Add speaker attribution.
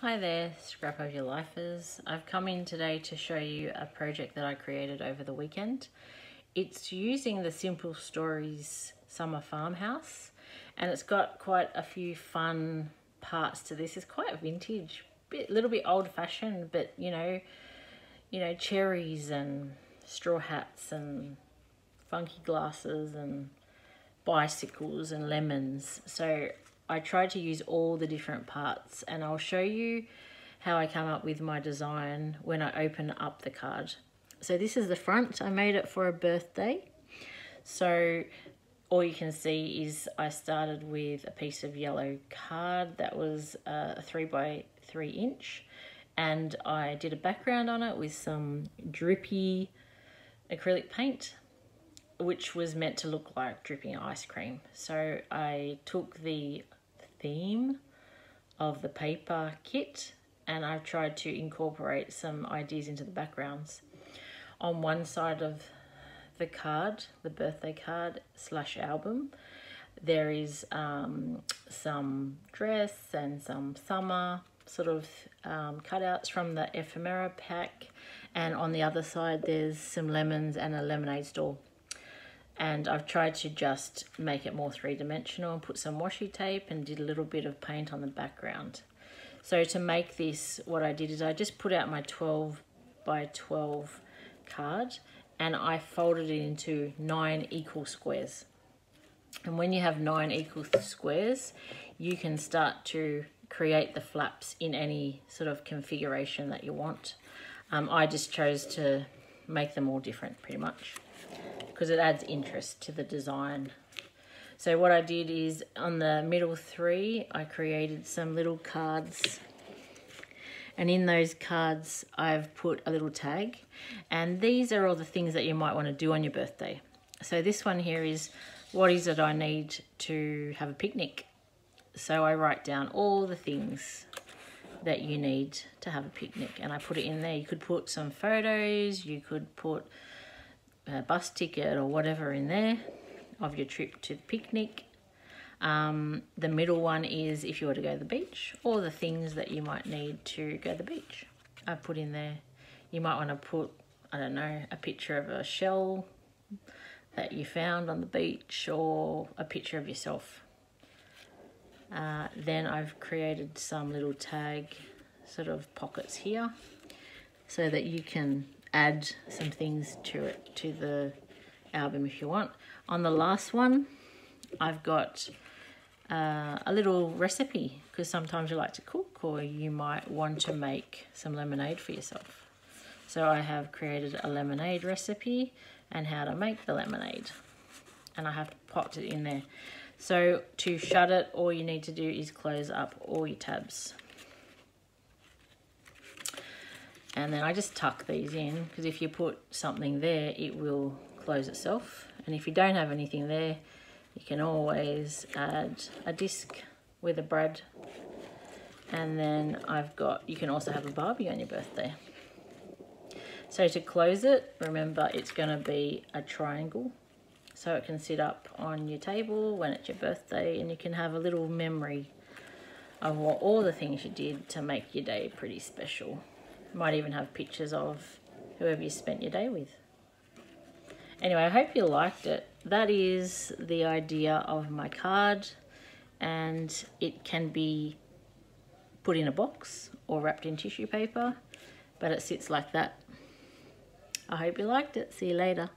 Speaker 1: Hi there, Scrap of Your Lifers. I've come in today to show you a project that I created over the weekend. It's using the Simple Stories Summer Farmhouse and it's got quite a few fun parts to this. It's quite vintage, a little bit old fashioned, but you know, you know, cherries and straw hats and funky glasses and bicycles and lemons. So I tried to use all the different parts and I'll show you how I come up with my design when I open up the card. So this is the front. I made it for a birthday. So all you can see is I started with a piece of yellow card that was a three by three inch and I did a background on it with some drippy acrylic paint which was meant to look like dripping ice cream. So I took the theme of the paper kit and I've tried to incorporate some ideas into the backgrounds. On one side of the card, the birthday card slash album, there is um, some dress and some summer sort of um, cutouts from the ephemera pack and on the other side there's some lemons and a lemonade stall and I've tried to just make it more three-dimensional and put some washi tape and did a little bit of paint on the background. So to make this, what I did is I just put out my 12 by 12 card and I folded it into nine equal squares. And when you have nine equal squares, you can start to create the flaps in any sort of configuration that you want. Um, I just chose to make them all different pretty much because it adds interest to the design. So what I did is on the middle three, I created some little cards and in those cards I've put a little tag and these are all the things that you might want to do on your birthday. So this one here is what is it I need to have a picnic? So I write down all the things that you need to have a picnic and I put it in there. You could put some photos, you could put bus ticket or whatever in there of your trip to the picnic. Um, the middle one is if you were to go to the beach or the things that you might need to go to the beach. I put in there, you might want to put, I don't know, a picture of a shell that you found on the beach or a picture of yourself. Uh, then I've created some little tag sort of pockets here so that you can add some things to it, to the album if you want. On the last one, I've got uh, a little recipe because sometimes you like to cook or you might want to make some lemonade for yourself. So I have created a lemonade recipe and how to make the lemonade. And I have popped it in there. So to shut it, all you need to do is close up all your tabs and then I just tuck these in because if you put something there it will close itself. And if you don't have anything there you can always add a disc with a brad. And then I've got you can also have a Barbie on your birthday. So to close it remember it's going to be a triangle. So it can sit up on your table when it's your birthday and you can have a little memory of what all the things you did to make your day pretty special might even have pictures of whoever you spent your day with. Anyway, I hope you liked it. That is the idea of my card and it can be put in a box or wrapped in tissue paper, but it sits like that. I hope you liked it. See you later.